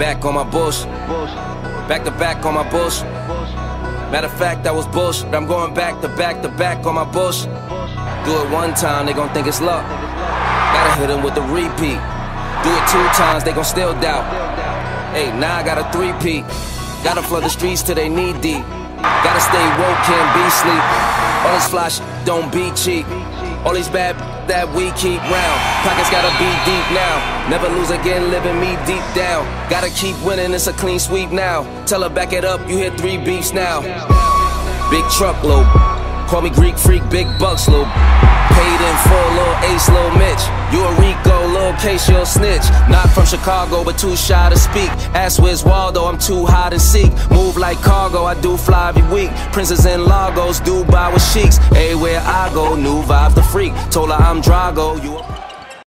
back on my bush. Back to back on my bush. Matter of fact, that was bush. I'm going back to back to back on my bush. Do it one time, they gon' think it's luck. Gotta hit them with the repeat. Do it two times, they gon' still doubt. Hey, now I got a three-peat. Gotta flood the streets till they knee deep. Gotta stay woke, can't be sleep. All this fly shit don't be cheap. All these bad that we keep round. Pockets gotta be deep now. Never lose again, living me deep down. Gotta keep winning, it's a clean sweep now. Tell her back it up, you hit three beefs now. Big truck, truckload. Call me Greek freak, big bucks, little. Paid in full, little ace, little Mitch. You a Little case, you'll snitch. Not from Chicago, but too shy to speak. Ask where's Waldo, I'm too high to seek. Move like cargo, I do fly every week. Princes in Lagos, Dubai with sheiks. Everywhere I go, new vibe the freak. Told her I'm Drago, you